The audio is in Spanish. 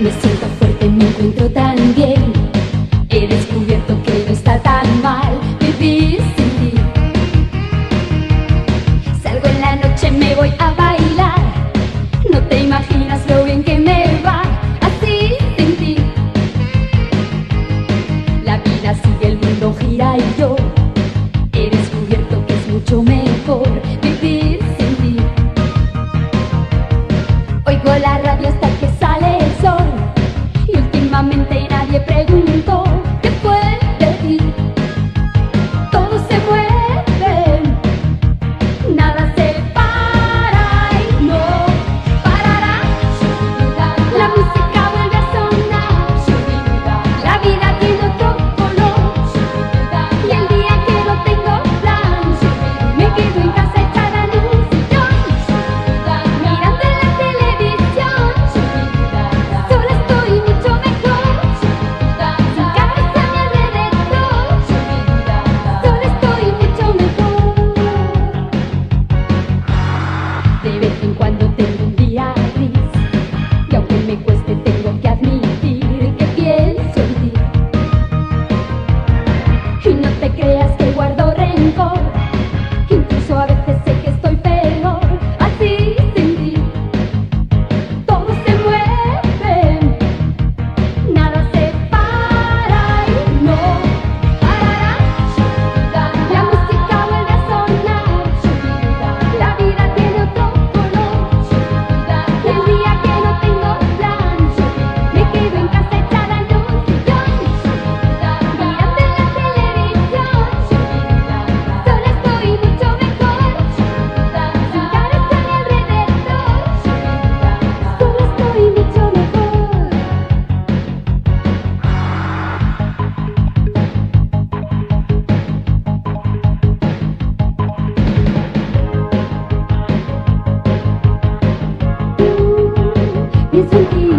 Me siento fuerte, me encuentro tan bien. He descubierto que no está tan mal vivir sin ti. Salgo en la noche, me voy a bailar. No te imaginas lo bien que me va así sin ti. La vida sigue, el mundo gira y yo he descubierto que es mucho mejor vivir sin ti. Oigo la radio hasta Antiguamente nadie preguntó. It's you.